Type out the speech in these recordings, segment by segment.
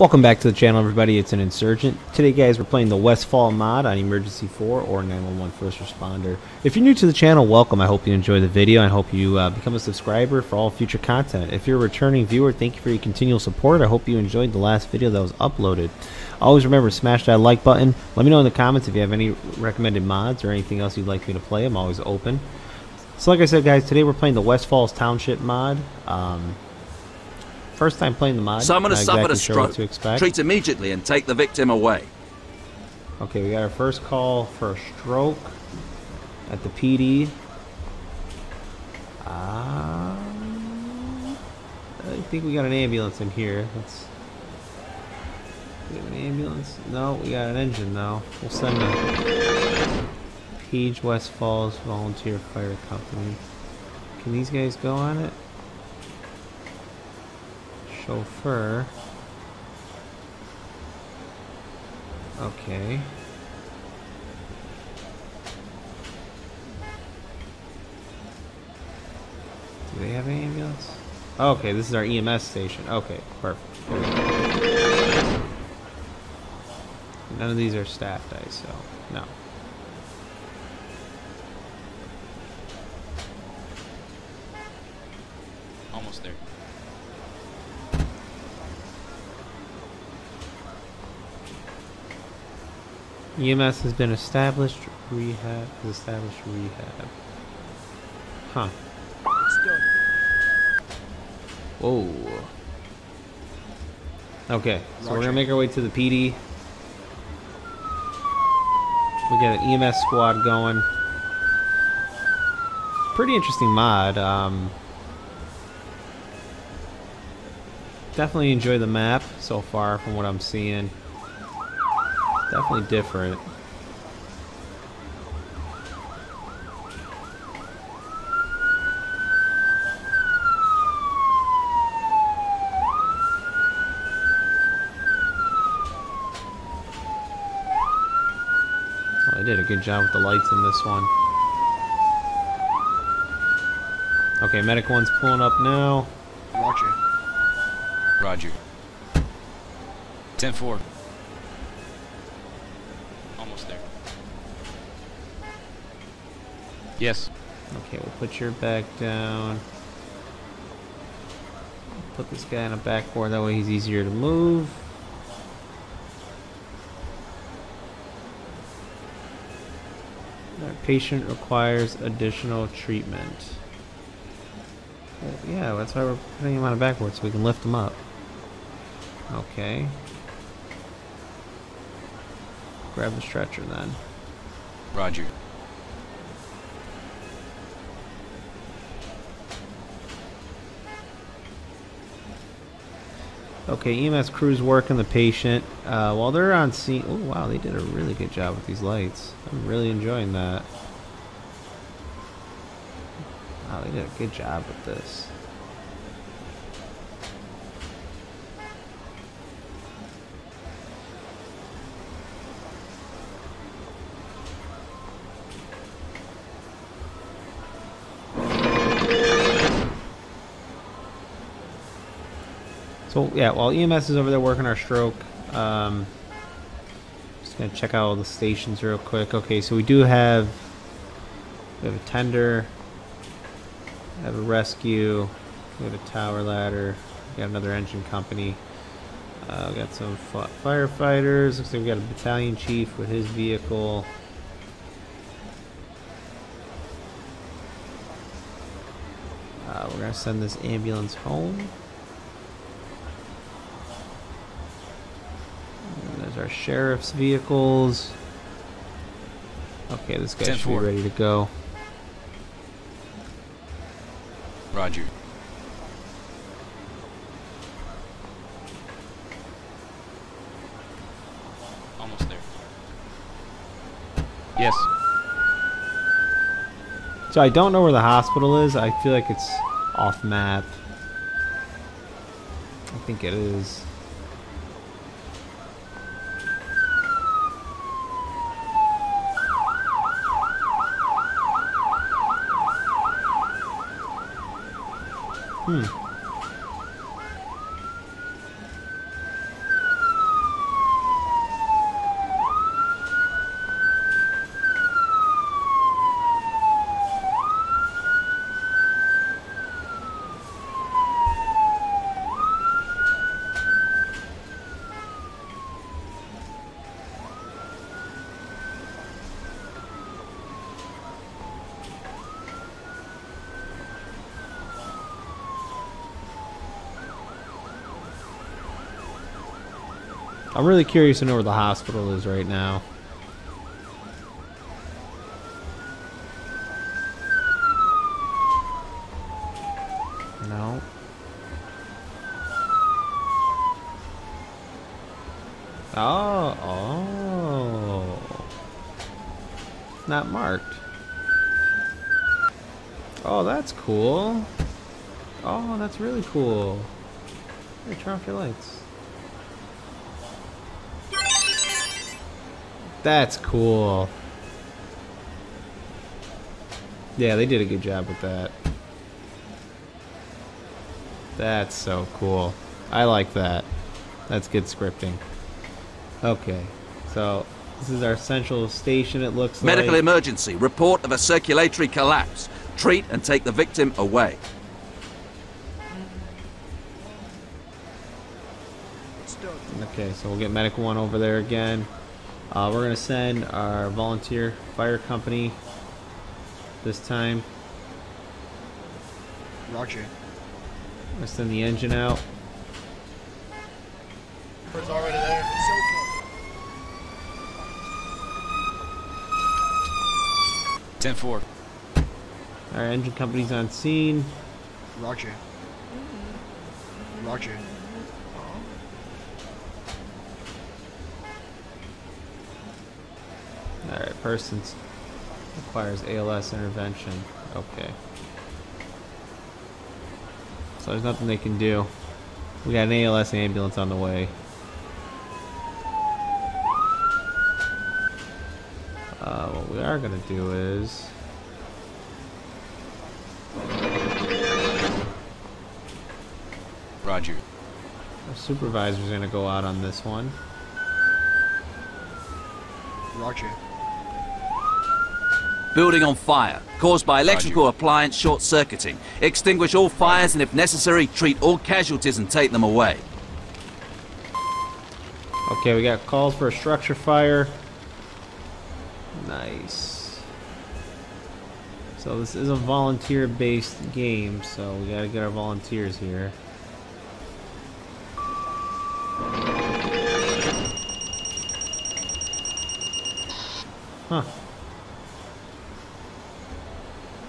Welcome back to the channel everybody, it's an Insurgent. Today guys we're playing the Westfall mod on Emergency 4 or 911 First Responder. If you're new to the channel, welcome. I hope you enjoy the video and hope you uh, become a subscriber for all future content. If you're a returning viewer, thank you for your continual support. I hope you enjoyed the last video that was uploaded. Always remember smash that like button. Let me know in the comments if you have any recommended mods or anything else you'd like me to play. I'm always open. So like I said guys, today we're playing the West Falls Township mod. Um, First time playing the mod. Someone has suffered exactly a stroke. Sure Treat immediately and take the victim away. Okay, we got our first call for a stroke at the PD. Uh, I think we got an ambulance in here. Let's. We have an ambulance? No, we got an engine though. We'll send a Page West Falls Volunteer Fire Company. Can these guys go on it? Chauffeur. Okay. Do they have an ambulance? Okay, this is our EMS station. Okay, perfect. None of these are staffed, I so no. Almost there. EMS has been established. Rehab has established rehab. Huh. Whoa. Okay, so Roger. we're gonna make our way to the PD. We got an EMS squad going. Pretty interesting mod. Um, definitely enjoy the map so far from what I'm seeing. Definitely different. Oh, I did a good job with the lights in this one. Okay, medic one's pulling up now. Roger. Roger. 10-4. Yes. Okay, we'll put your back down. Put this guy on a backboard, that way he's easier to move. Our patient requires additional treatment. Well, yeah, that's why we're putting him on a backboard, so we can lift him up. Okay. Grab the stretcher then. Roger. Okay, EMS crews working the patient. Uh, while they're on scene... Oh, wow, they did a really good job with these lights. I'm really enjoying that. Wow, they did a good job with this. So yeah, while EMS is over there working our stroke, um, just gonna check out all the stations real quick. Okay, so we do have we have a tender, we have a rescue, we have a tower ladder, we have another engine company. Uh, we got some firefighters. Looks like we got a battalion chief with his vehicle. Uh, we're gonna send this ambulance home. Our sheriff's vehicles. Okay, this guy should be ready to go. Roger. Almost there. Yes. So I don't know where the hospital is. I feel like it's off map. I think it is. Hmm. I'm really curious to know where the hospital is right now. No. Oh, oh. Not marked. Oh, that's cool. Oh, that's really cool. Here, turn off your lights. That's cool. Yeah, they did a good job with that. That's so cool. I like that. That's good scripting. Okay, so this is our central station, it looks like. Medical like. emergency. Report of a circulatory collapse. Treat and take the victim away. Okay, so we'll get Medic one over there again. Uh, we're gonna send our volunteer fire company this time. Roger. We're gonna send the engine out. It's already there. Ten four. Our engine company's on scene. Roger. Roger. Persons requires ALS intervention. Okay. So there's nothing they can do. We got an ALS ambulance on the way. Uh, what we are gonna do is Roger. our supervisor's gonna go out on this one. Roger. Building on fire. Caused by electrical appliance short circuiting. Extinguish all fires and if necessary, treat all casualties and take them away. Okay, we got calls for a structure fire. Nice. So this is a volunteer-based game, so we gotta get our volunteers here. Huh.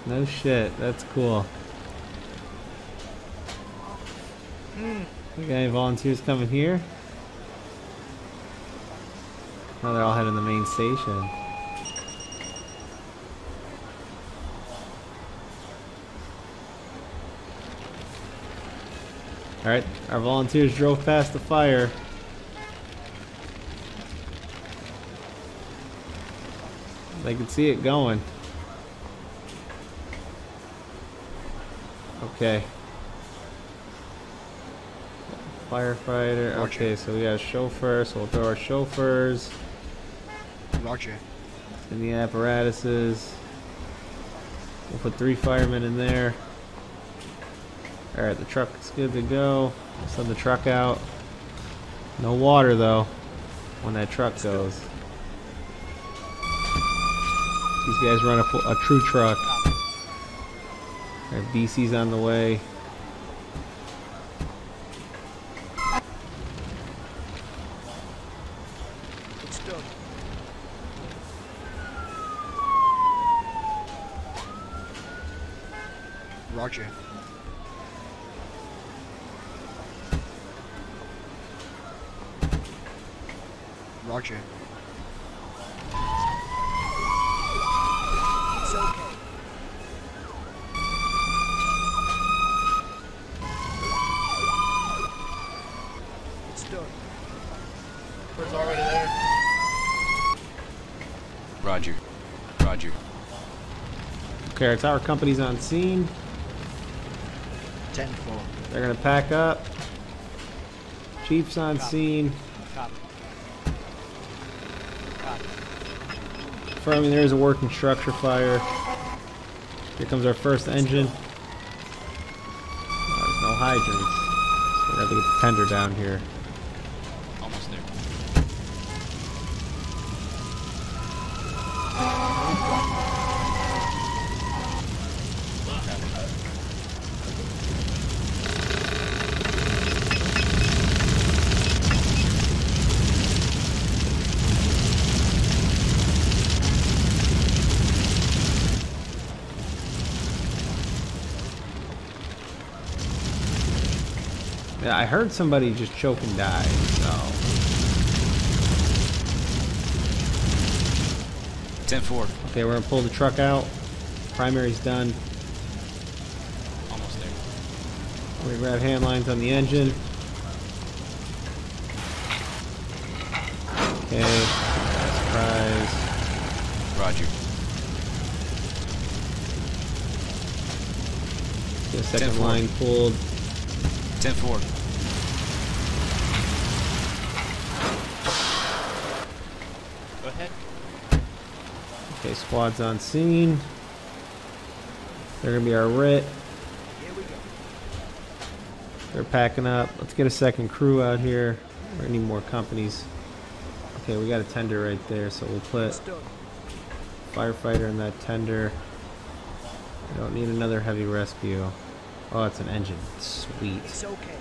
No shit, that's cool. We got any volunteers coming here? Now they're all heading to the main station. Alright, our volunteers drove past the fire. They can see it going. Okay. Firefighter. Roger. Okay, so we got a chauffeur, so we'll throw our chauffeurs Roger. in the apparatuses. We'll put three firemen in there. Alright, the truck's good to go. We'll send the truck out. No water though when that truck goes. These guys run a, a true truck. Alright, BC's on the way. Roger. Roger. It's okay. It's done. It's already there. Roger. Roger. Our tower company's on scene. 10 4. They're gonna pack up. Chief's on scene. Copy. Copy. Confirming there is a working structure fire. Here comes our first engine. Oh, there's no hydrants. So we're gonna have to get the tender down here. Heard somebody just choke and die, so. 10-4. Okay, we're gonna pull the truck out. Primary's done. Almost there. We're gonna grab hand lines on the engine. Okay, surprise. Roger. A second 10-4. line pulled. 10-4. Go ahead. Okay, squad's on scene. They're gonna be our RIT. Here we go. They're packing up. Let's get a second crew out here. Gonna need more companies. Okay, we got a tender right there, so we'll put firefighter in that tender. We don't need another heavy rescue. Oh, it's an engine. Sweet. It's okay.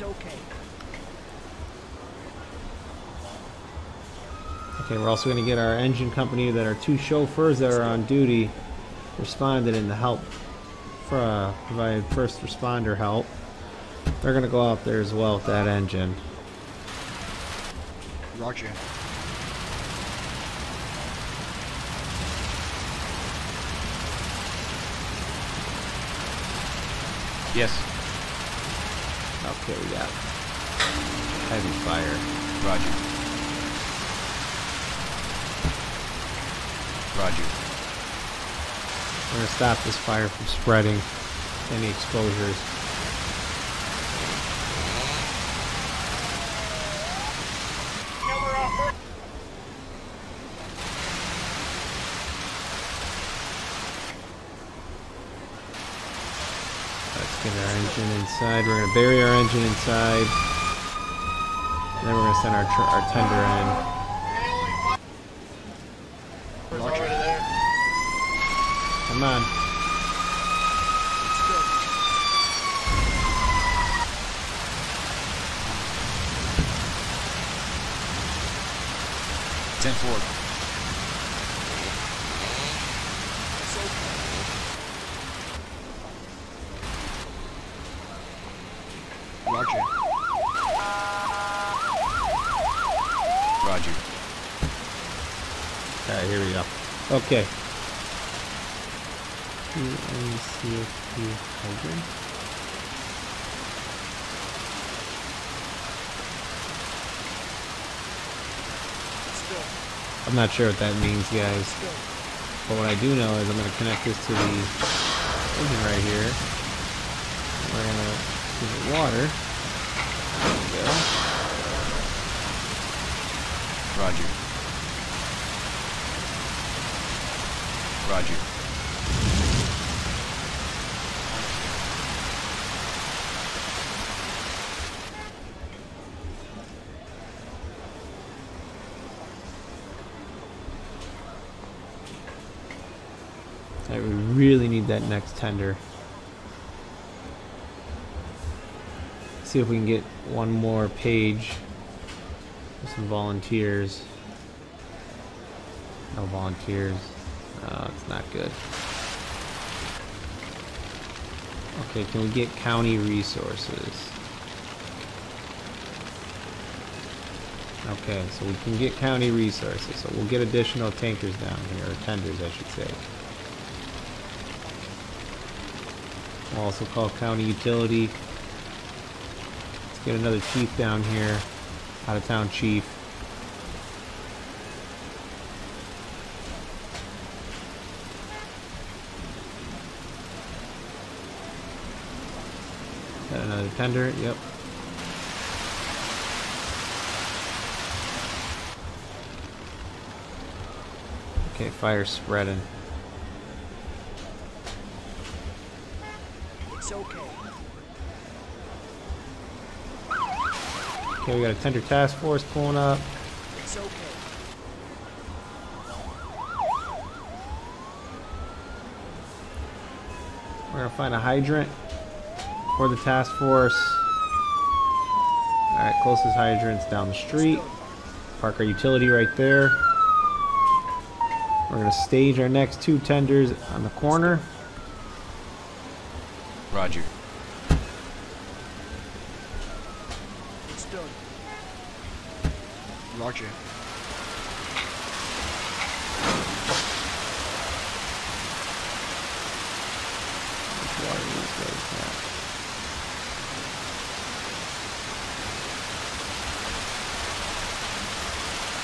It's okay. Okay, we're also going to get our engine company that are two chauffeurs that are on duty responded in to help for uh, provide first responder help. They're going to go out there as well with that engine. Roger. Yes. Okay, we got heavy fire. Roger. We're going to stop this fire from spreading any exposures. Let's get our engine inside. We're going to bury our engine inside. And then we're going to send our, our tender in. Roger. Come on. It's done. Ten four. It's okay. Roger. Roger. Alright, here we go. Okay. I'm not sure what that means, guys. But what I do know is I'm going to connect this to the engine right here. We're going to give it water. There we go. Roger. Roger. I really need that next tender. See if we can get one more page with some volunteers. No volunteers. Oh, it's not good. Okay, can we get county resources? Okay, so we can get county resources. So we'll get additional tankers down here, or tenders, I should say. We'll also call county utility. Let's get another chief down here. Out of town chief. Got another tender, yep. Okay, fire spreading. It's okay. Okay, we got a tender task force pulling up. It's okay. We're gonna find a hydrant for the task force. Alright, closest hydrant's down the street. Park our utility right there. We're gonna stage our next two tenders on the corner. Roger. It's done. Roger. Why are these guys not-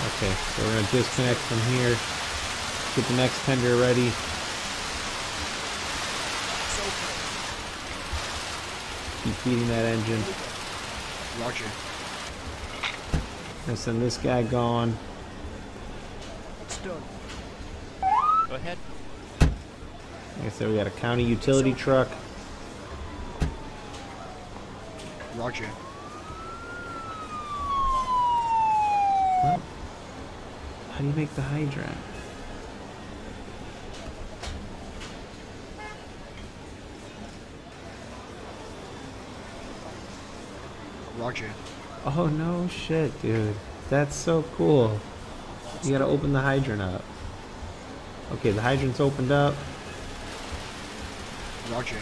Okay, so we're gonna disconnect from here. Get the next tender ready. It's. Keep feeding that engine. Roger. Gonna send this guy gone. It's done. Go ahead. Like I said, we got a county utility truck. Roger. How do you make the hydrant? Roger. Oh no shit, dude. That's so cool. You gotta open the hydrant up. Okay, the hydrant's opened up. Roger.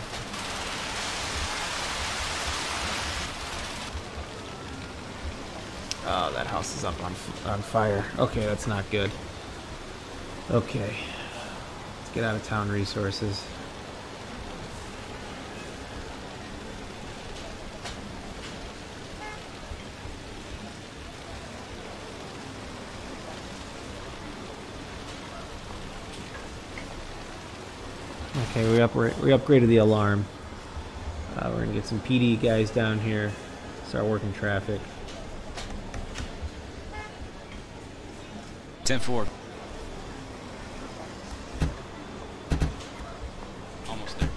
Oh, that house is up on on fire. Okay, that's not good. Okay, let's get out of town resources. Okay, we up we upgraded the alarm. Uh, we're gonna get some PD guys down here. Start working traffic. 10-4. Almost there.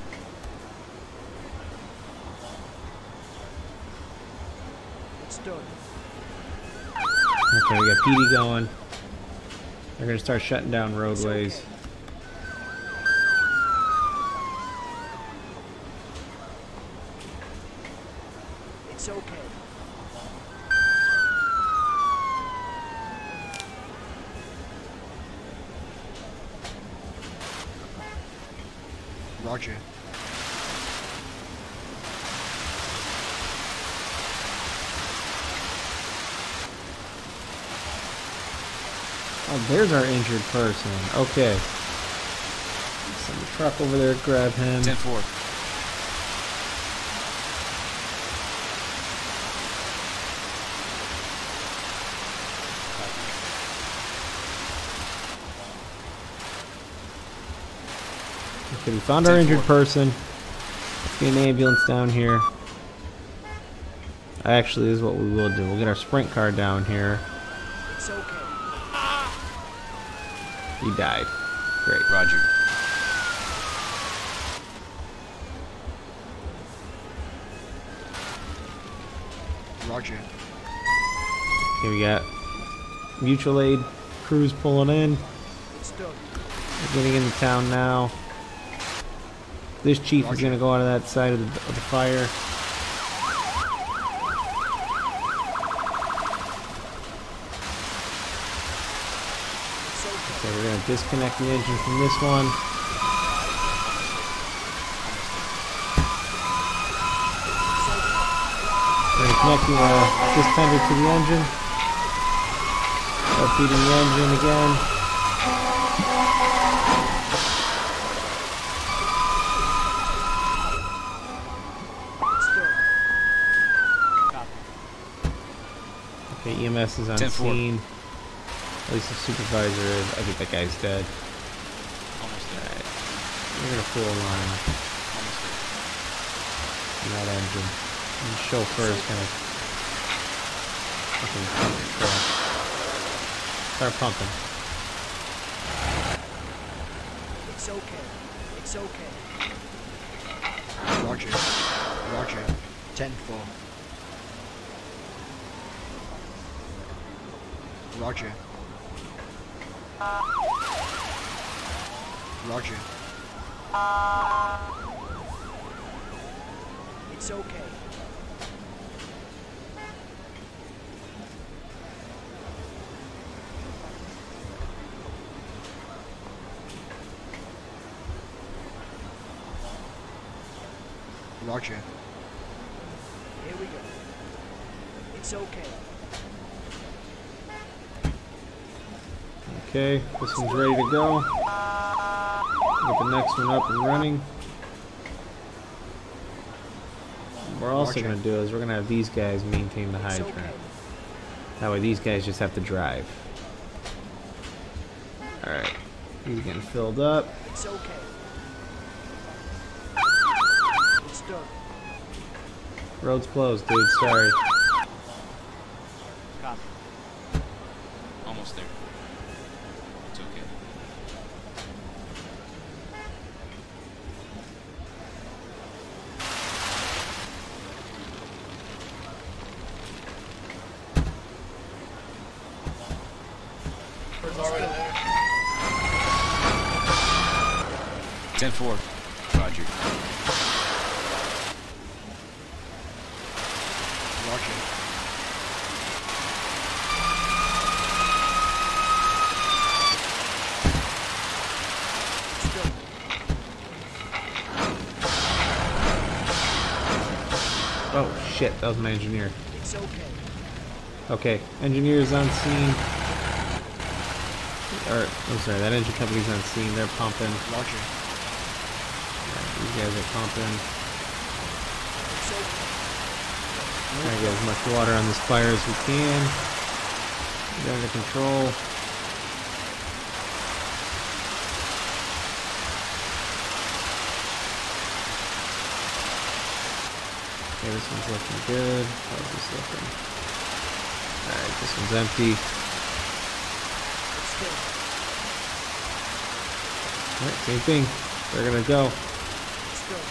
It's done. Okay, we got PD going. They're gonna start shutting down roadways. It's okay. Roger. Oh, there's our injured person. Okay. Send the truck over there, grab him. 10-4. Okay, we found our injured person. Let's get an ambulance down here. Actually, this is what we will do. We'll get our sprint car down here. It's okay. He died. Great. Roger. Roger. Okay, we got mutual aid crews pulling in. It's done. We're getting into town now. This chief is going to go out of that side of the, of the fire. It's okay. Okay, we're going to disconnect the engine from this one. We're going to connect the, uh, this tender to the engine. Start feeding the engine again. Okay, EMS is on scene. At least the supervisor is. I think that guy's dead. Almost there. Alright. We're going to pull a line Almost there. on that engine. And the chauffeur is going to fucking pump the truck. Start pumping. It's okay. It's okay. Roger. Roger. 10 4. Roger. charge you. It's okay. Roger. Here we go. It's okay. Okay, this one's ready to go. Get the next one up and running. What we're also going to do is we're going to have these guys maintain the hydrant. okay. That way these guys just have to drive. Alright, he's getting filled up. It's okay. Road's closed, dude, sorry. 10-4. Roger. Roger. Oh shit, that was my engineer. It's okay. Okay, engineer's on scene. Or, I'm sorry, that engine company's on scene. They're pumping. Roger. Guys are pumping. Trying to get as much water on this fire as we can. Get under control. Okay, this one's looking good. How's this looking? Alright, this one's empty. Alright, same thing. They're gonna go. It's done.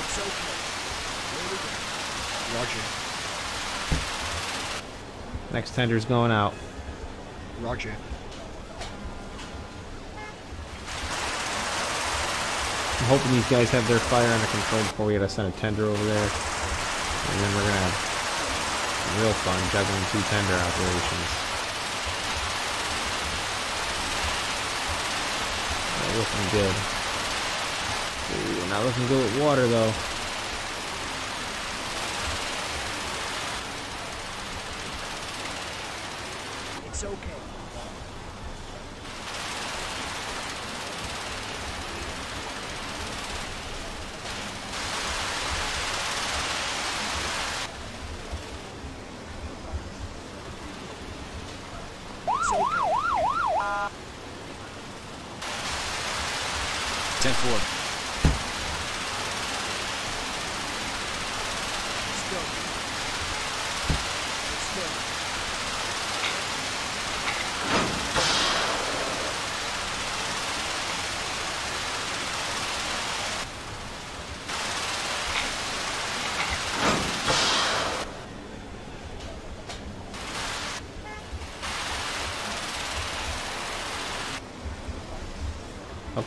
It's okay. Here we go. Roger. Next tender's going out. Roger. I'm hoping these guys have their fire under control before we gotta send a tender over there. And then we're gonna have real fun juggling two tender operations. They're looking good. Ooh, not looking good with water though. It's okay. It's okay. Ten four. It's done. It's done.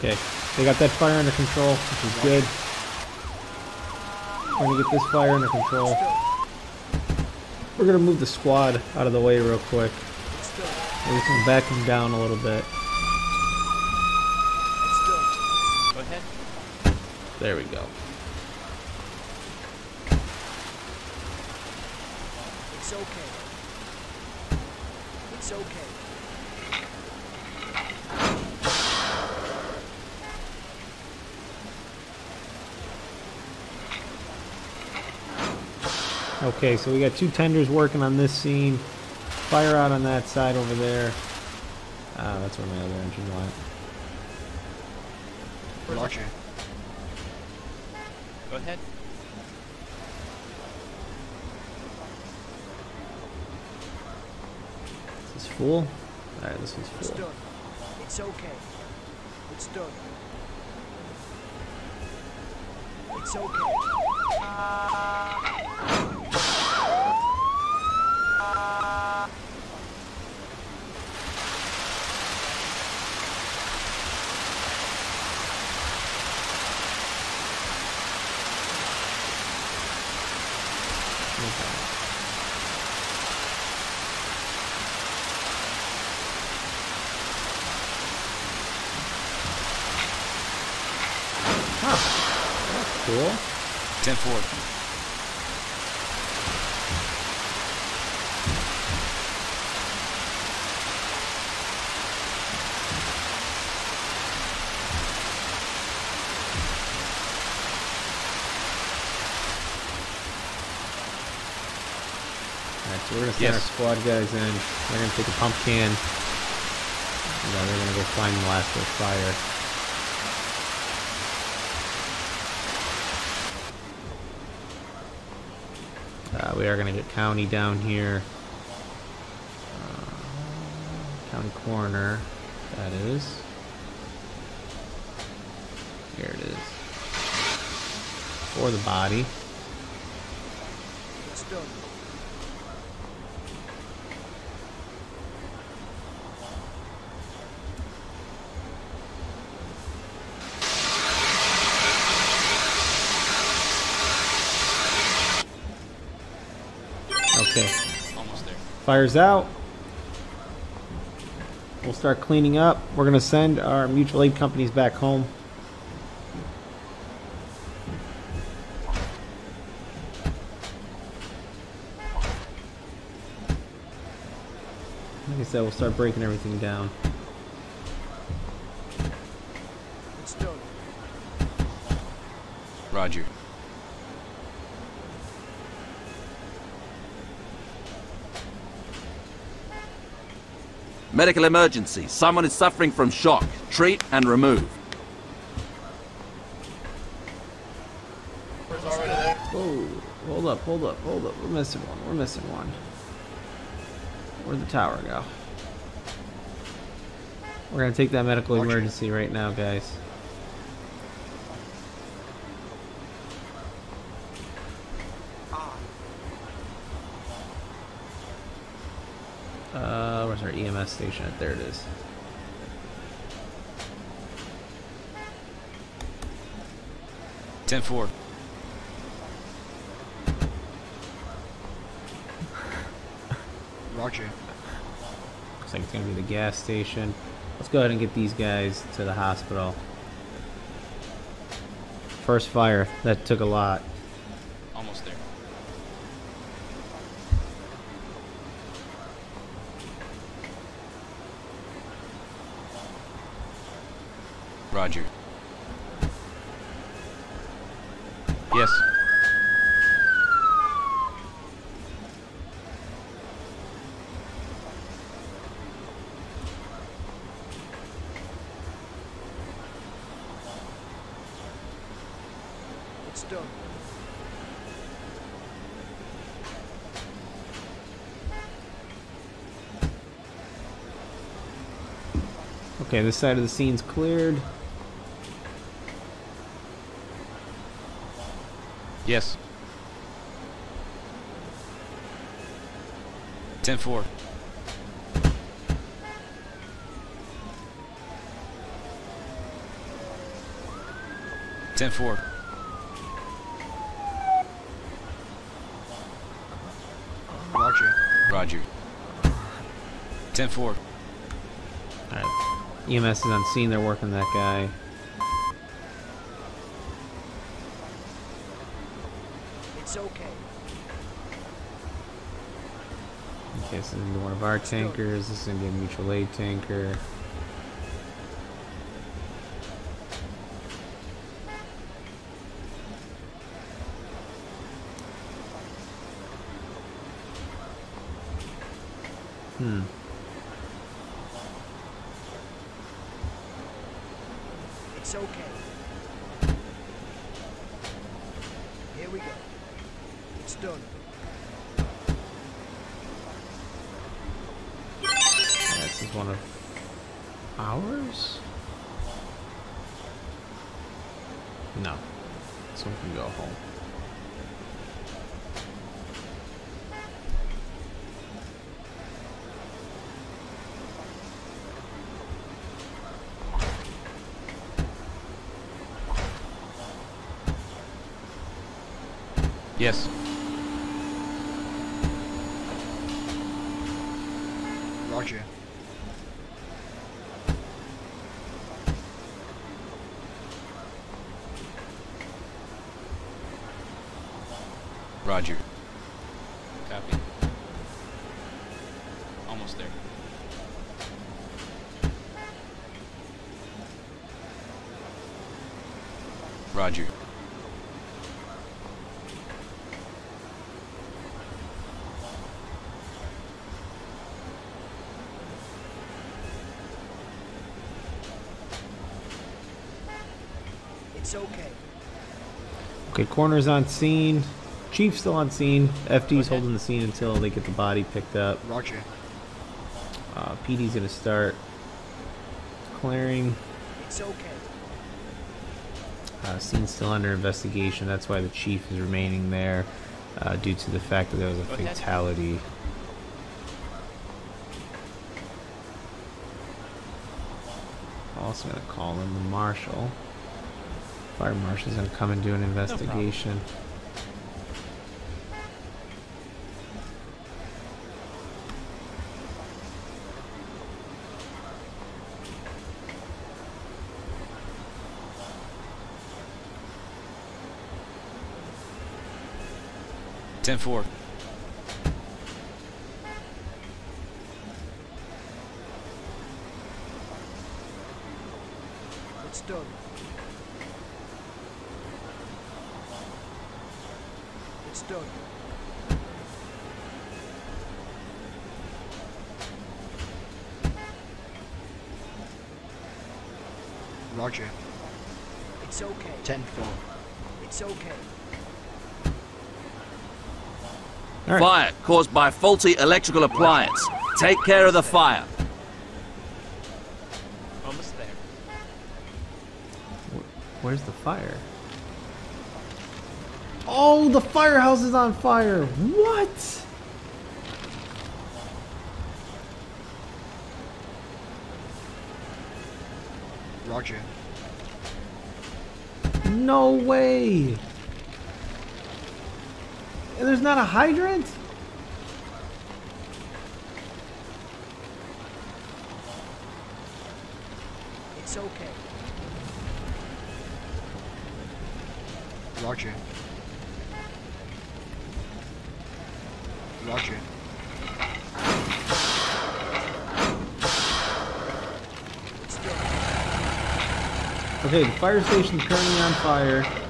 Okay, they got that fire under control, which is good. We're gonna get this fire under control. We're gonna move the squad out of the way real quick. We can back them down a little bit. There we go. It's okay. It's okay. Okay, so we got two tenders working on this scene. Fire out on that side over there. Ah, that's where my other engine went. Roger. Go ahead. This is this full? Alright, this one's It's full. done. It's okay. It's done. It's okay. Okay. Huh. That's cool. 10 4. Alright, we're gonna send Yes. our squad guys in. They're gonna take a pump can. And then they're gonna go find the last bit of fire. Uh, we are gonna get county down here. Uh, county coroner. That is. Here it is. For the body. It's Fires out. We'll start cleaning up. We're going to send our mutual aid companies back home. Like I said, we'll start breaking everything down. Roger. Medical emergency. Someone is suffering from shock. Treat and remove. Whoa, hold up, hold up, hold up. We're missing one, we're missing one. Where'd the tower go? We're gonna take that medical emergency right now, guys. Uh, where's our EMS station at? There it is. Ten four. Roger. Looks like it's gonna be the gas station. Let's go ahead and get these guys to the hospital. First fire. That took a lot. Almost there. Roger. Yes. It's done. Okay, this side of the scene's cleared. Yes. Ten four. Ten four. Roger. Roger. Ten four. Alright. EMS is on scene, they're working that guy. It's okay. Okay, so this is gonna be one of our tankers. This is gonna be a mutual aid tanker. Hmm. It's okay. Here we go. It's done. This is one of ours? No. This one can go home. Yes. Roger. Roger. Copy. Almost there. Roger. It's okay. Okay, coroner's on scene. Chief's still on scene. FD's holding the scene until they get the body picked up. Roger. Uh, PD's gonna start clearing. It's okay. Uh, still under investigation. That's why the chief is remaining there uh, due to the fact that there was a fatality. Also gonna call in the marshal. Fire marshal's gonna come and do an investigation. No 10-4. It's done. It's done. Roger. It's okay. 10-4. It's okay. Right. Fire caused by faulty electrical appliance. Take care of the fire. Almost there. Where's the fire? Oh, the firehouse is on fire. What? Roger. No way. And there's not a hydrant? It's okay. Roger. Roger. It's done. Okay, the fire station's currently on fire.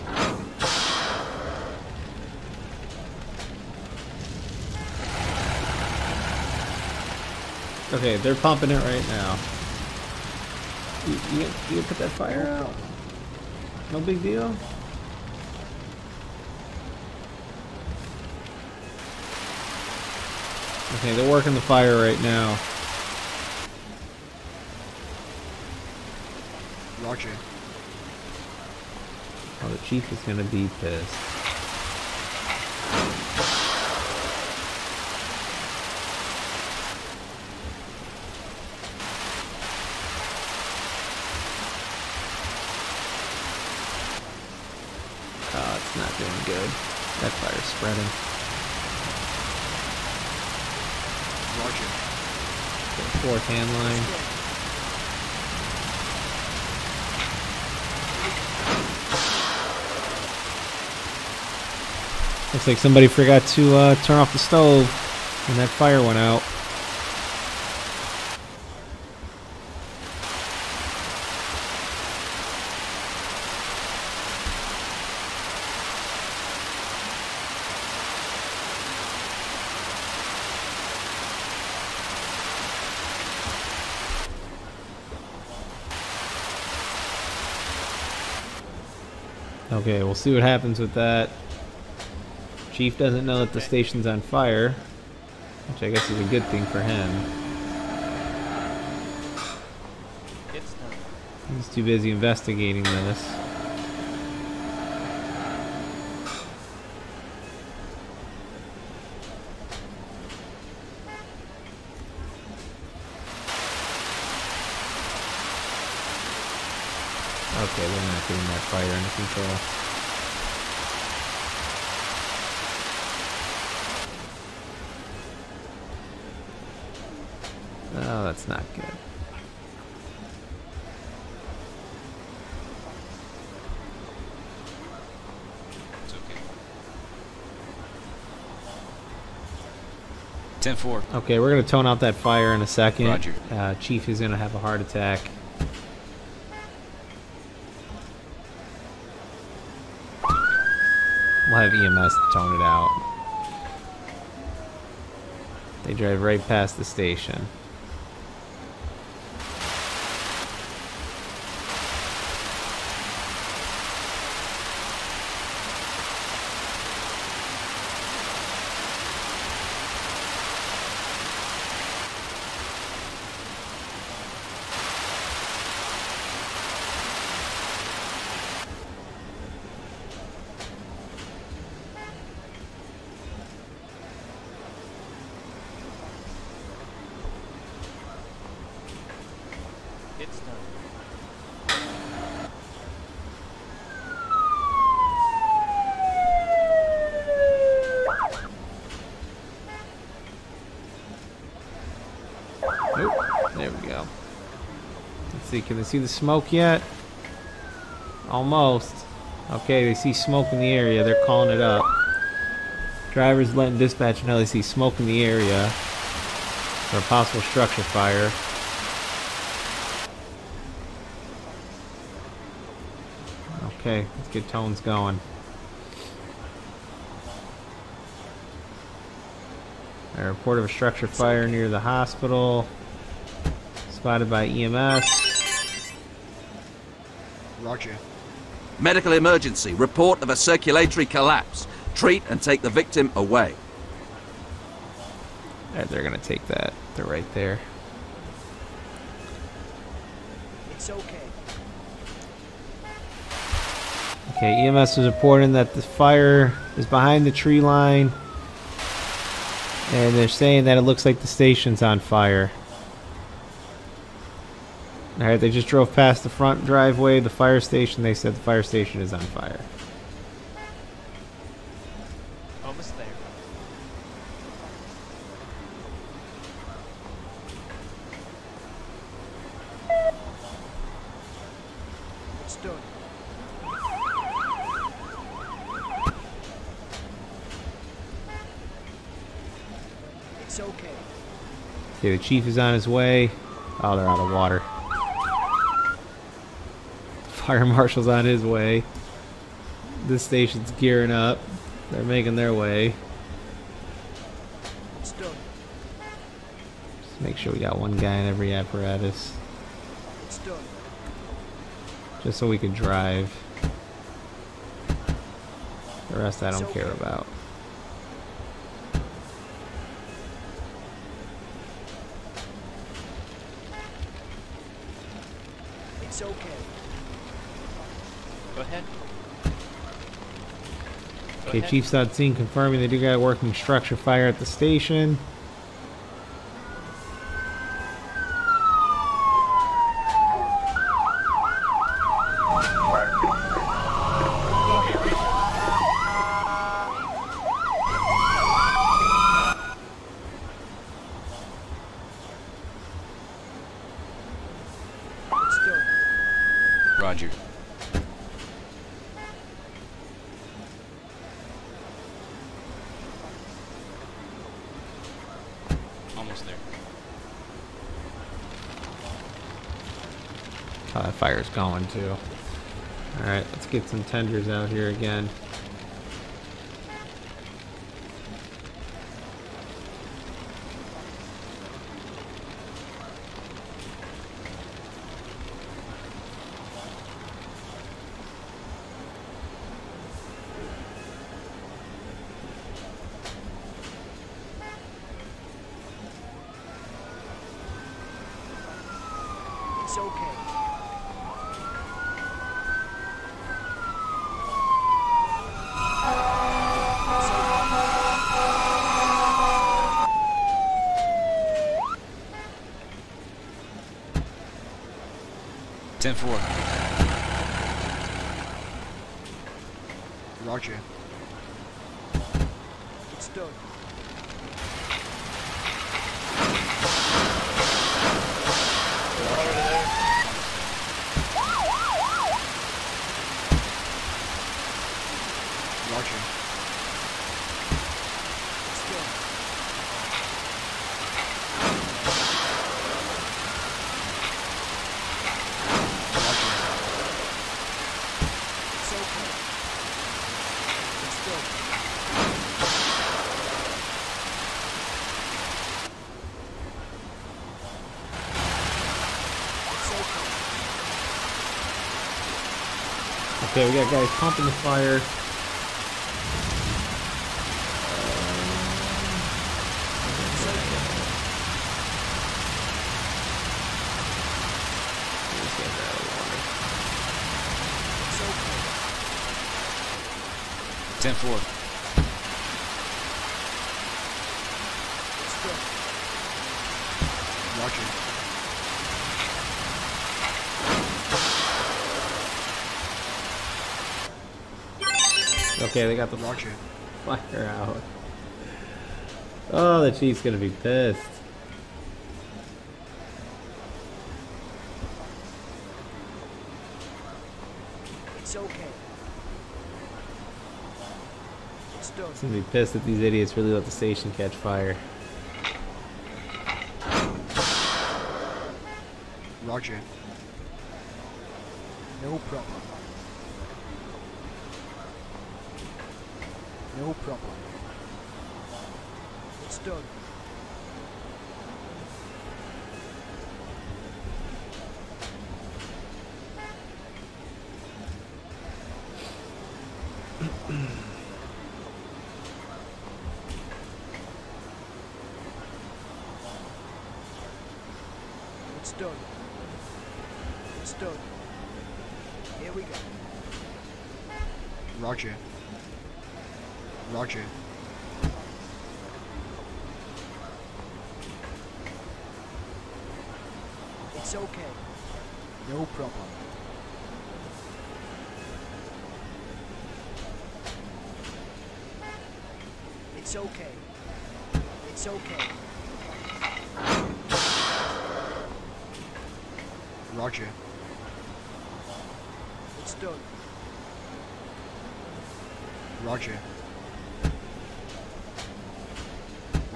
Okay, they're pumping it right now. You, you, you put that fire out? No big deal? Okay, they're working the fire right now. Roger. Oh, the chief is gonna be pissed. Oh, it's not doing good. That fire's spreading. Roger. Hand line. Looks like somebody forgot to uh, turn off the stove when that fire went out. Okay, we'll see what happens with that. Chief doesn't know that the station's on fire, which I guess is a good thing for him. He's too busy investigating this. Okay, they're not getting that fire under control. Oh, that's not good. It's okay. 10-4. Okay, we're gonna tone out that fire in a second. Roger. Uh, Chief is gonna have a heart attack. We'll have EMS to tone it out. They drive right past the station. It's done. Nope. There we go. Let's see, can they see the smoke yet? Almost. Okay, they see smoke in the area. They're calling it up. Drivers letting dispatch know they see smoke in the area for a possible structure fire. Okay, let's get tones going. A report of a structure fire near the hospital. Spotted by EMS. Roger. Medical emergency. Report of a circulatory collapse. Treat and take the victim away. Alright, they're gonna take that. They're right there. It's okay. Okay, EMS is reporting that the fire is behind the tree line. And they're saying that it looks like the station's on fire. Alright, they just drove past the front driveway, the fire station. They said the fire station is on fire. Almost there. It's done. It's okay. Okay, the chief is on his way. Oh, they're out of water. Fire marshal's on his way. This station's gearing up. They're making their way. Just make sure we got one guy in every apparatus. Just so we can drive. The rest I don't care about. Okay. Chief's on scene confirming they do got a working structure fire at the station. It's done. Roger. Almost there. Oh, that fire's going too. Alright, let's get some tenders out here again. It's okay. It's okay. Ten four. Roger. It's done. Roger. It's done. Okay, we got guys pumping the fire. Let's get that out of the water. It's okay. 10 4. It's done. Roger. They got the Roger. fire out. Oh, the chief's gonna be pissed. It's okay. It's. He's gonna be pissed that these idiots really let the station catch fire. Roger. No problem. No problem. It's done. It's done. It's done. Here we go. Roger. Roger. It's okay. No problem. It's okay. It's okay. Roger. It's done. Roger.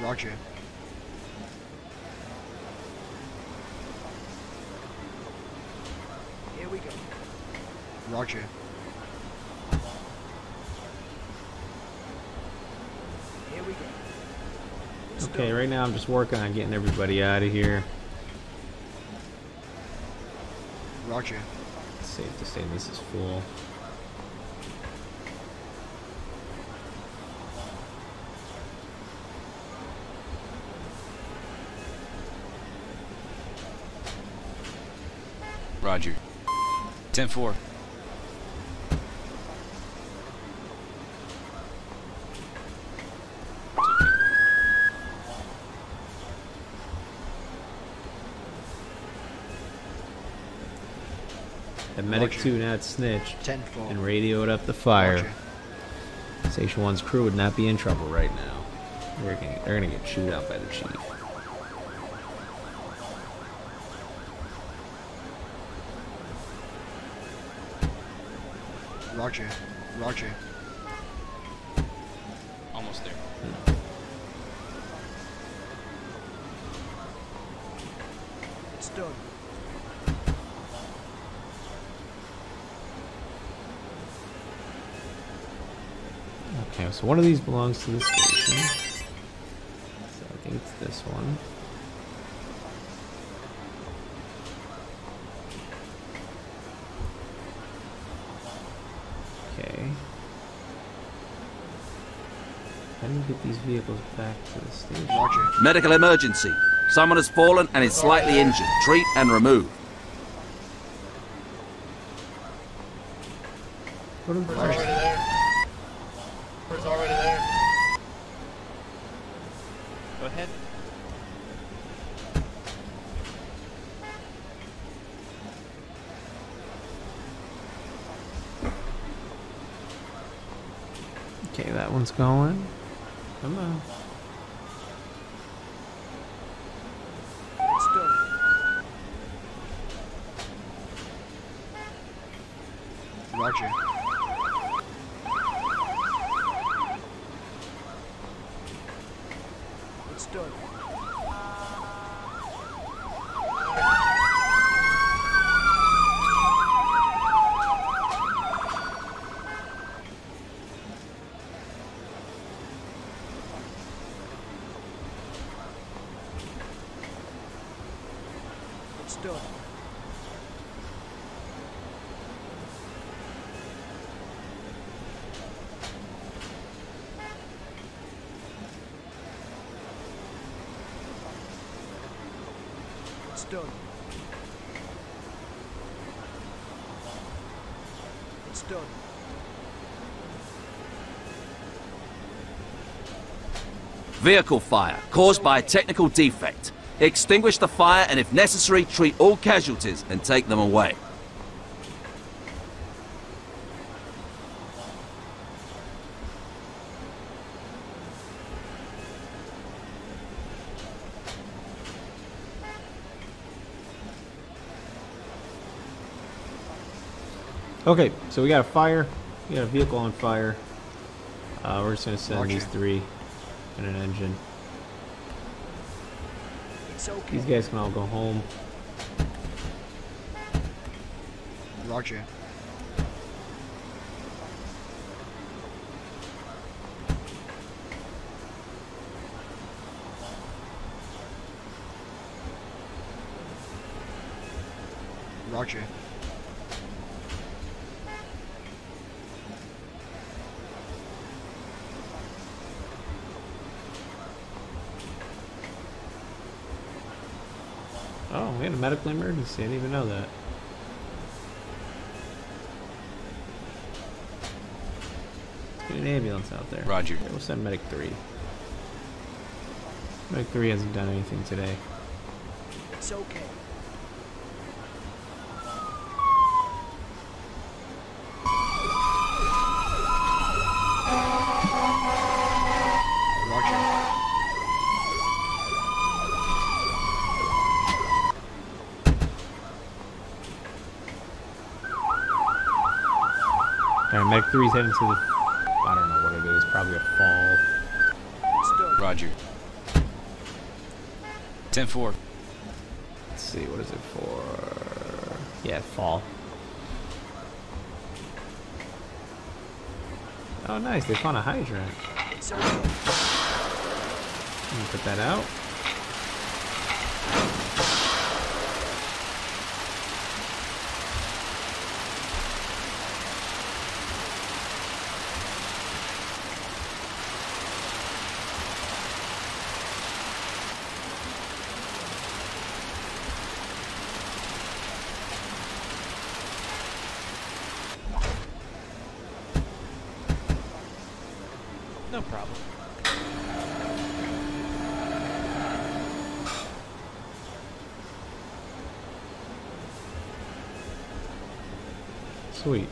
Roger. Here we go. Roger. Here we go. It's Okay, right now I'm just working on getting everybody out of here. Roger. It's safe to say this is full. Roger. 10 medic Roger. 2 not snitched 10 4. and radioed up the fire. Roger. Station 1's crew would not be in trouble right now. They're gonna, they're gonna get chewed out by the chief. Roger. Roger. Almost there. It's done. Okay, so one of these belongs to the station. So I think it's this one. Okay. How do you get these vehicles back to the station? Roger. Medical emergency. Someone has fallen and is slightly injured. Treat and remove. What are the already there. It's already there. Go ahead. Okay, that one's going. Come on. It's done. Roger. It's done. It's done. done. It's done. Vehicle fire caused by a technical defect. Extinguish the fire and if necessary, treat all casualties and take them away. Okay, so we got a fire. We got a vehicle on fire. Uh, we're just gonna send Roger. these three and an engine. It's okay. These guys can all go home. Roger. Roger. Oh, we had a medical emergency. I didn't even know that. Let's get an ambulance out there. Roger. Okay, we'll send medic three. Medic three hasn't done anything today. It's okay. Roger. Medic heading to the. I don't know what it is. Probably a fall. Roger. 10-4. Let's see, what is it for? Yeah, fall. Oh, nice. They found a hydrant. Put that out. No problem. Sweet.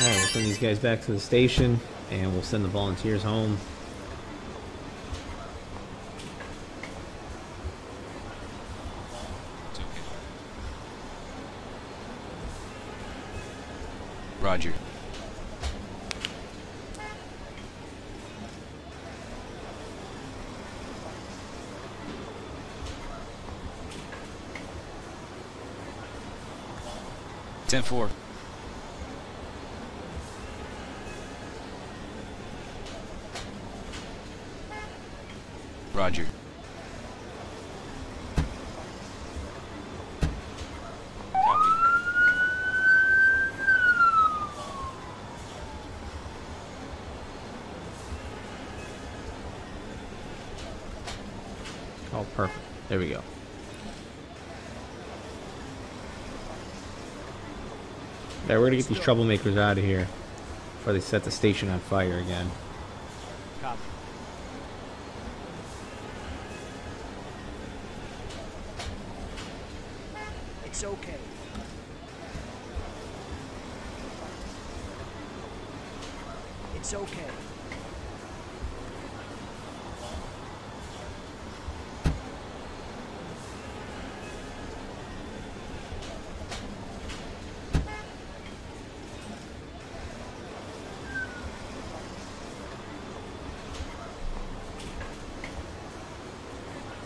Alright, we'll send these guys back to the station and we'll send the volunteers home. Roger. Ten four. Oh, perfect. There we go. Yeah, we're gonna get these troublemakers out of here before they set the station on fire again.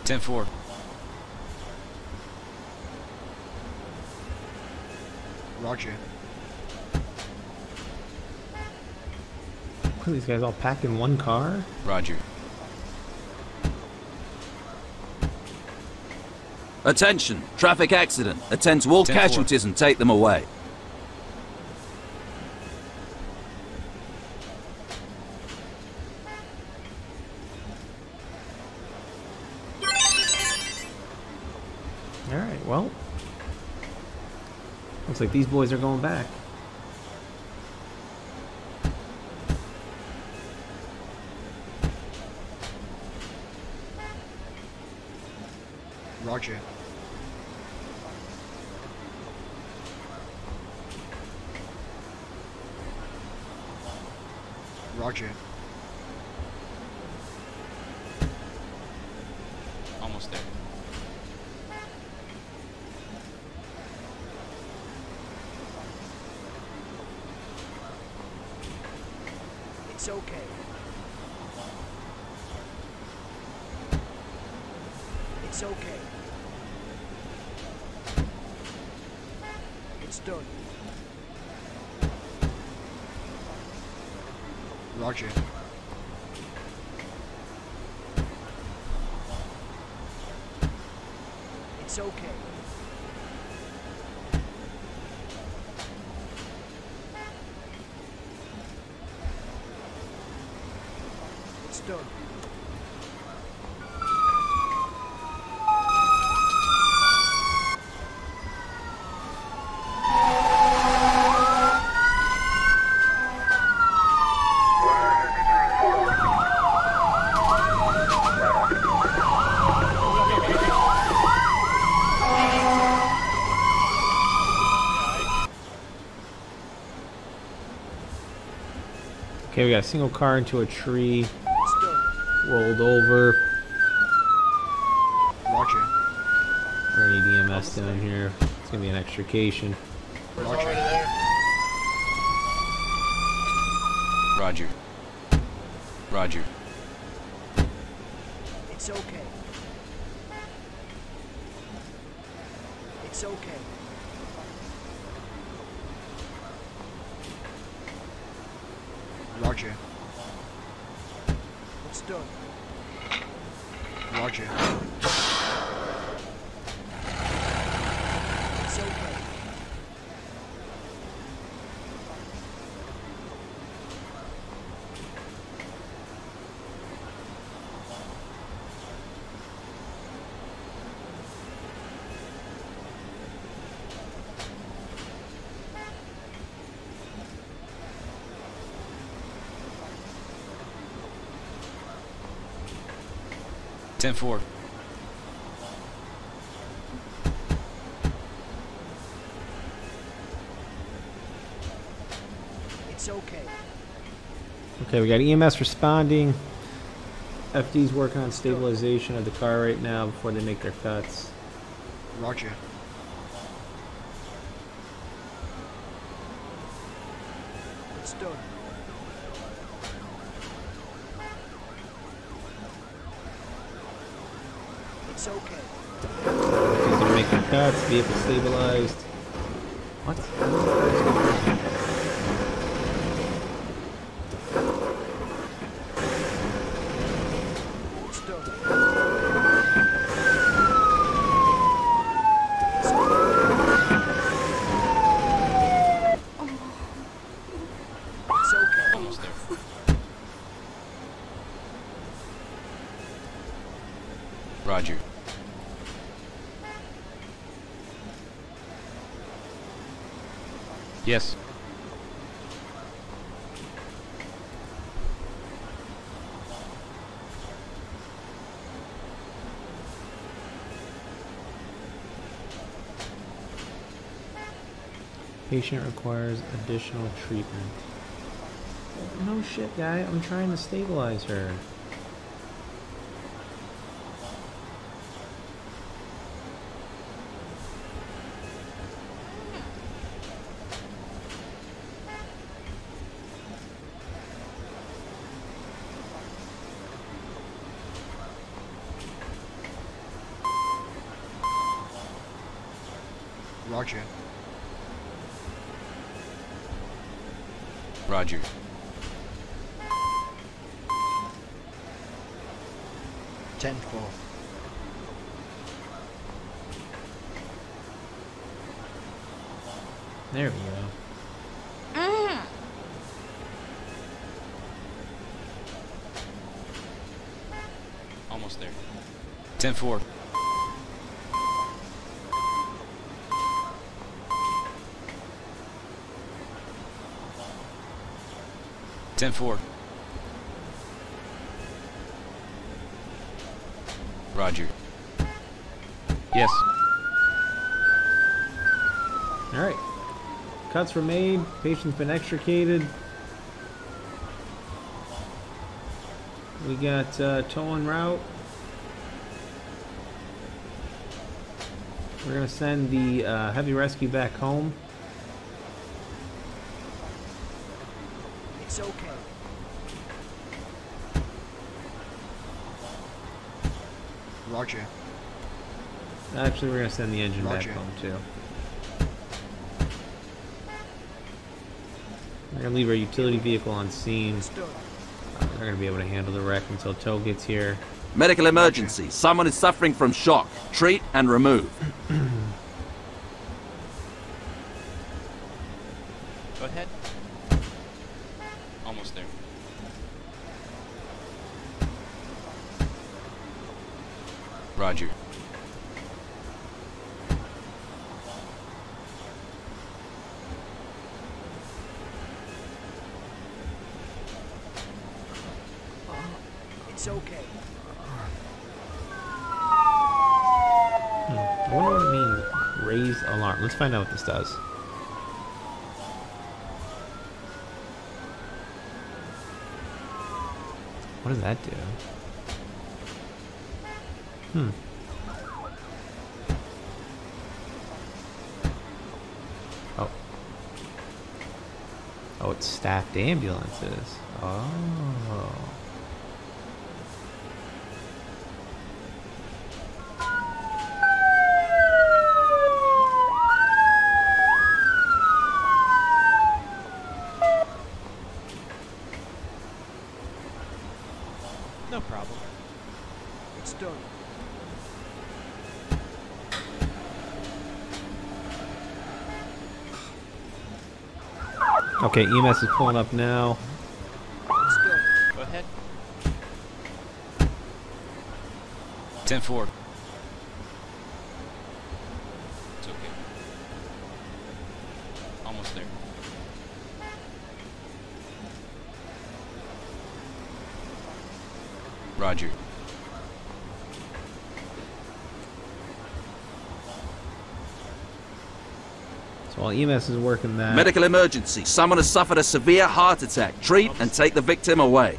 10-4. Roger. What are these guys all packed in one car? Roger. Attention! Traffic accident. Attend to all casualties and take them away. Like these boys are going back. Roger. Roger. Almost there. It's okay. It's okay. It's done. Roger. It's okay. Okay, we got a single car into a tree. Rolled over. Roger. We're gonna need EMS down here. It's gonna be an extrication. It's already. Roger. Roger. 10-4. It's okay. Okay, we got EMS responding. FD's working on stabilization of the car right now before they make their cuts. Roger. Patient requires additional treatment. No shit, guy. I'm trying to stabilize her. Roger. Roger. Ten four. There we go. Mm. Almost there. Ten four. 10-4. Roger. Yes. All right. Cuts were made. Patient's been extricated. We got uh, tow en route. We're gonna send the uh, heavy rescue back home. It's okay. Roger. Actually, we're gonna send the engine Roger. back home too. We're gonna leave our utility vehicle on scene. It's done. Uh, they're gonna be able to handle the wreck until tow gets here. Medical emergency. Someone is suffering from shock. Treat and remove. Go ahead. Almost there. Roger. It's okay. I wonder what it means. Raise alarm. Let's find out what this does. What does that do? Hmm. Oh. Oh, it's staffed ambulances. Oh. No problem. It's done. Okay, EMS is pulling up now. It's done. Go ahead. 10-4. It's okay. Almost there. Roger. So while EMS is working that. Medical emergency. Someone has suffered a severe heart attack. Treat and take the victim away.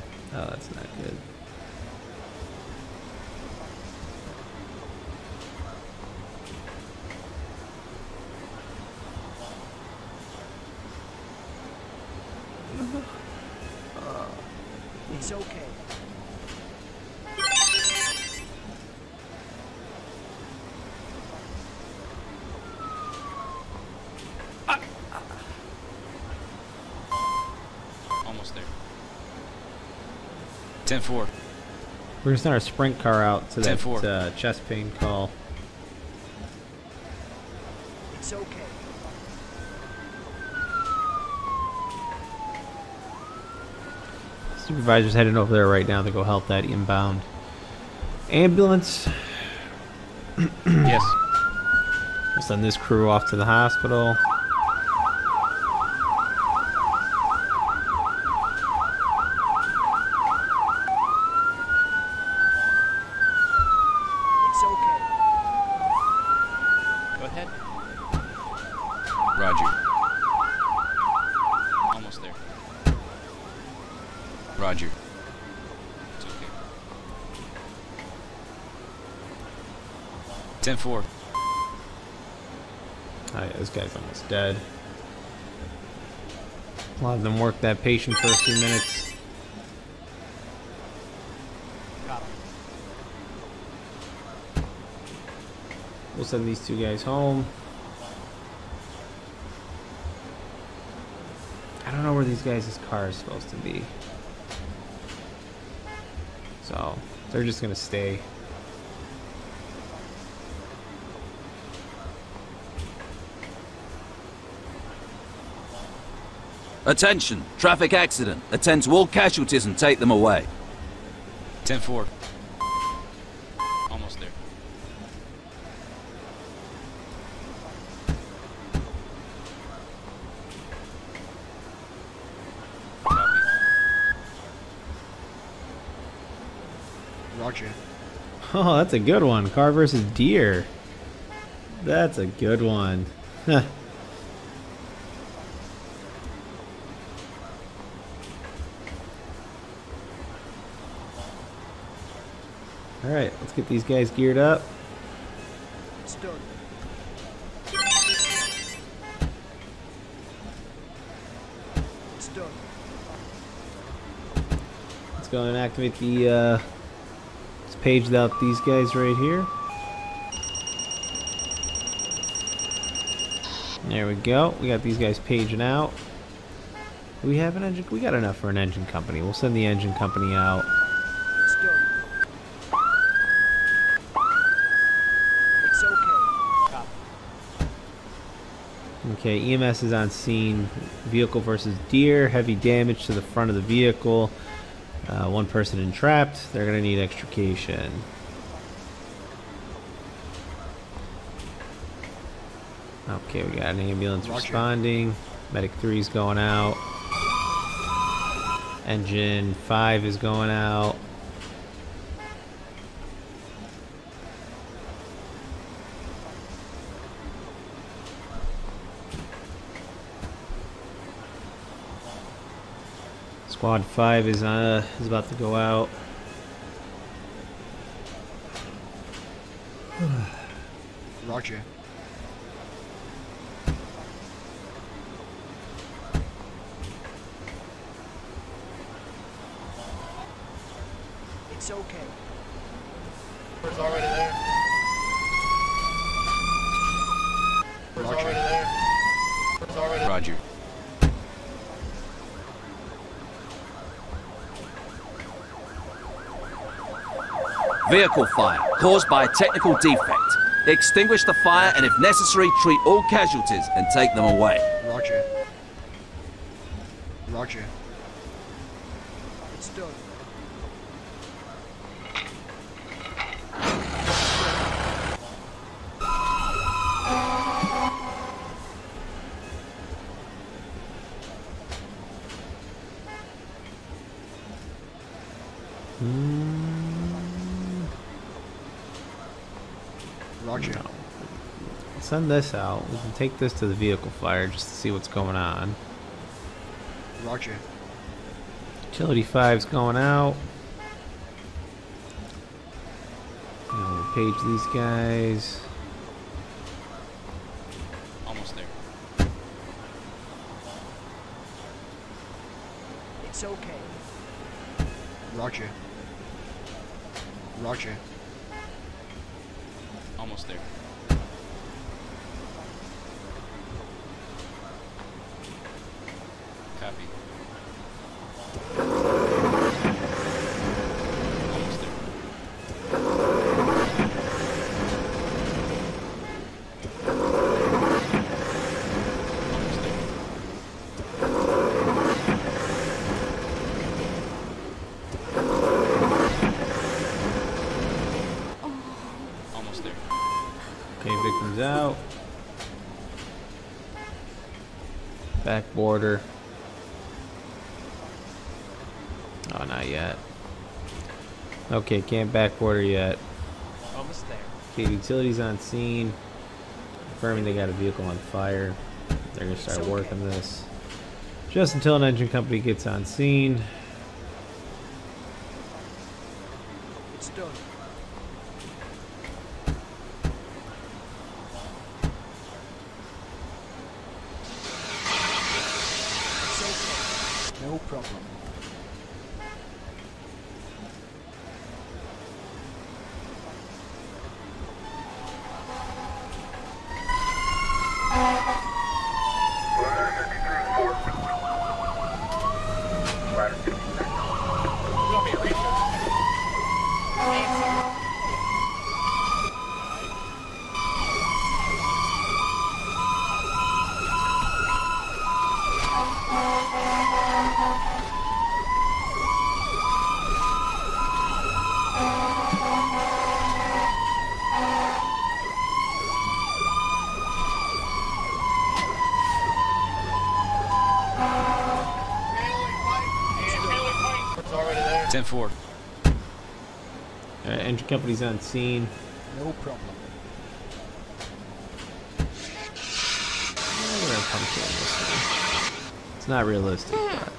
10-4. We're gonna send our sprint car out to that uh, chest pain call. It's okay. Supervisor's heading over there right now to go help that inbound ambulance. Yes. We'll send this crew off to the hospital. It's okay. Go ahead. Roger. Almost there. Roger. It's okay. 10-4. Oh yeah, this guy's almost dead. A lot of them work that patient for a few minutes. We'll send these two guys home. I don't know where these guys' car is supposed to be. So, they're just gonna stay. Attention, traffic accident. Attend to all casualties and take them away. 10-4. Almost there. Roger. Oh, that's a good one. Car versus deer. That's a good one. Let's get these guys geared up. Let's go and activate the uh, let's page out these guys right here. There we go. We got these guys paging out. We have an engine? We got enough for an engine company. We'll send the engine company out. It's done. It's okay. Okay, EMS is on scene. Vehicle versus deer. Heavy damage to the front of the vehicle. Uh, one person entrapped. They're gonna need extrication. Okay, we got an ambulance Roger. responding. Medic 3 is going out. Engine 5 is going out. Squad 5 is uh is about to go out. Roger. It's okay. It's already there. It's Roger. already there. It's already Roger. Vehicle fire caused by a technical defect. Extinguish the fire and if necessary, treat all casualties and take them away. Roger. Roger. It's done. Roger. Send this out. We can take this to the vehicle fire just to see what's going on. Roger. Utility 5's going out. And we'll page these guys. Almost there. It's okay. Roger. Roger. Almost there. Copy. Almost there. Almost there. Almost there. Okay, victims out. Back border. Oh, not yet. Okay, can't backboard yet. Almost there. Okay, utilities on scene. Confirming they got a vehicle on fire. They're gonna start okay. working this. Just until an engine company gets on scene. It's already there. 10 4. Uh, entry company's on scene. No problem. We're gonna in this one. It's not realistic, but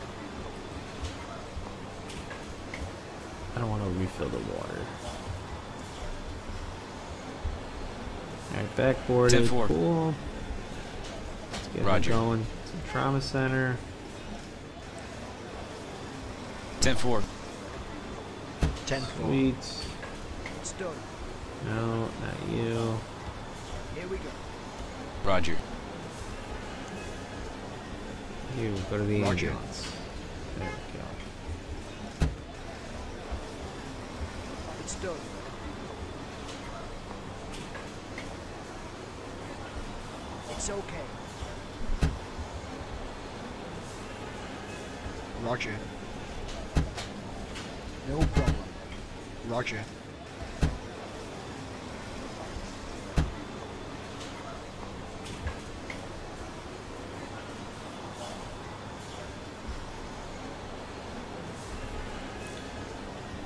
I don't want to refill the water. Alright, backboarded. 10-4. Cool. Let's get Roger. going. Some trauma center. 10 4. 10 4. Sweet. It's done. No, not you. Here we go. Roger. You go to the Roger. ambulance. There we go. It's done. It's okay. Roger. No problem. Roger.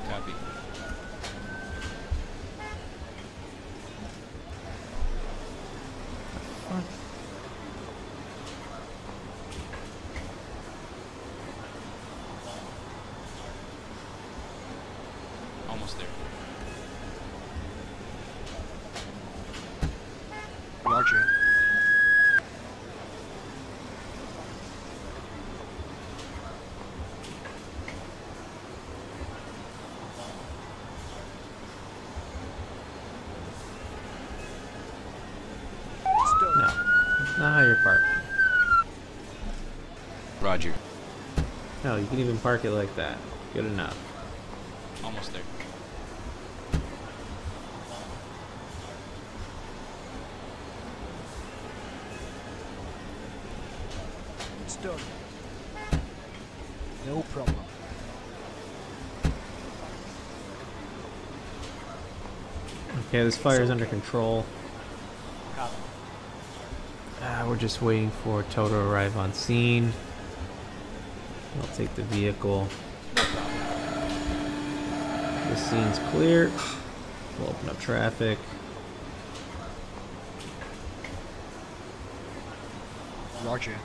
Copy. Almost there. Roger. It's done. No, that's not how you're parking. Roger. No, you can even park it like that. Good enough. Almost there. It's done. No problem. Okay, this fire is under control. Copy. Uh, we're just waiting for Toto to arrive on scene. Take the vehicle. This scene's clear. We'll open up traffic. Roger.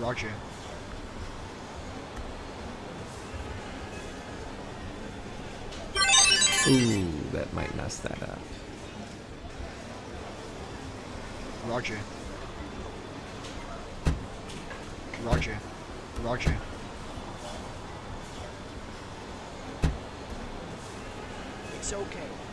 Roger. Ooh, that might mess that up. Roger. Roger. Roger. It's okay.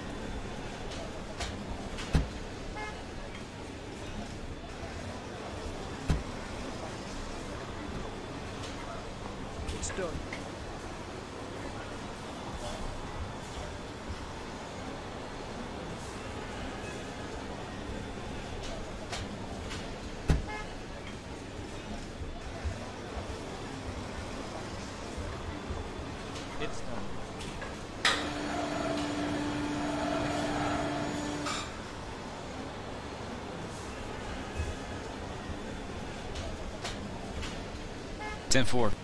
10-4.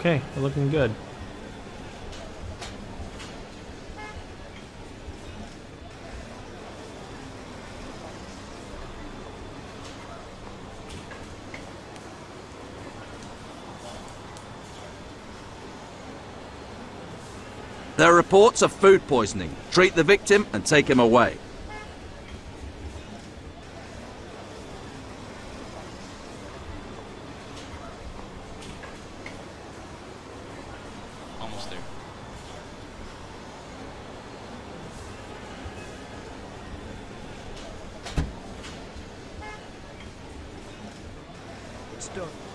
Okay, we're looking good. There are reports of food poisoning. Treat the victim and take him away. Almost there. Done.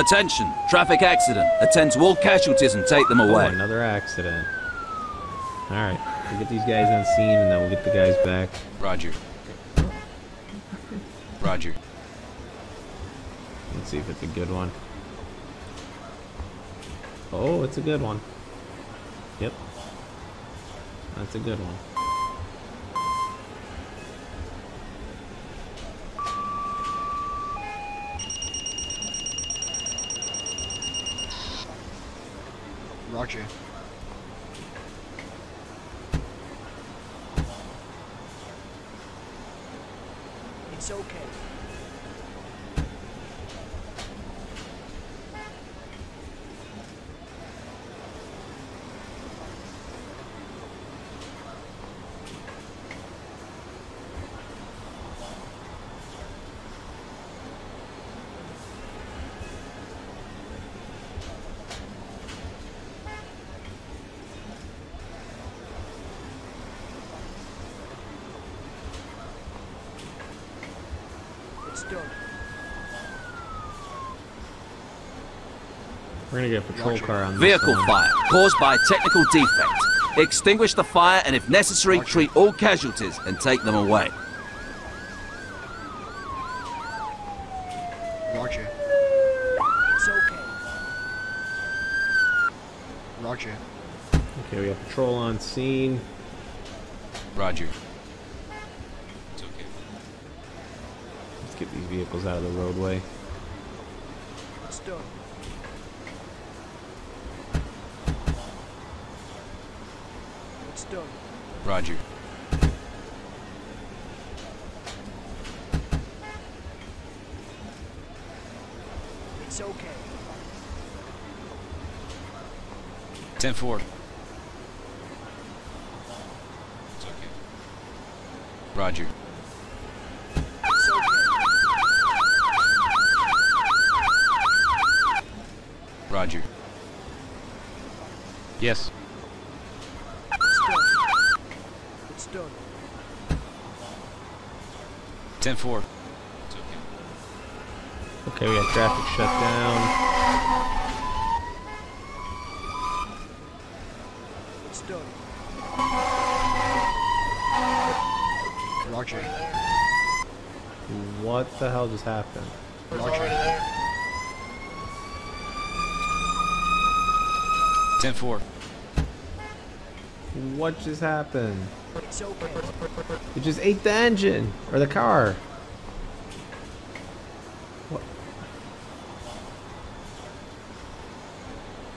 Attention, traffic accident. Attend to all casualties and take them Oh, away. another accident. Alright, we'll get these guys on scene and then we'll get the guys back. Roger. Roger. Let's see if it's a good one. Oh, it's a good one. Yep. That's a good one. Roger. It's okay. It's done. We're gonna get a patrol car on this Vehicle one. fire caused by technical defect. Extinguish the fire and if necessary, Roger. treat all casualties and take them away. Roger. It's okay. Roger. Okay, we got patrol on scene. Roger. It's okay. Let's get these vehicles out of the roadway. It's done. It's done. Roger. It's okay. 10 4. Roger. It's okay. Roger. Yes. It's done. It's done. 10 4. It's okay. Okay, we got traffic shut down. It's done. Roger. What the hell just happened? It's already 10 4. What just happened? It's. It just ate the engine or the car.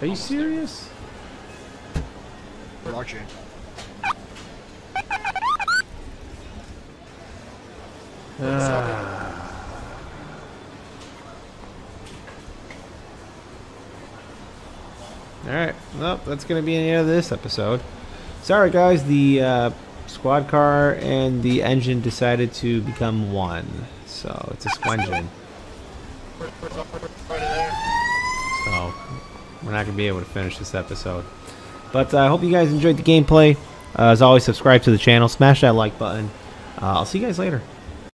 Are you serious? Roger. Ah. Alright, well, that's going to be the end of this episode. Sorry, guys, the uh, squad car and the engine decided to become one. So, it's a squengine. It's already there. So, we're not going to be able to finish this episode. But uh, I hope you guys enjoyed the gameplay. Uh, as always, subscribe to the channel, smash that like button. Uh, I'll see you guys later.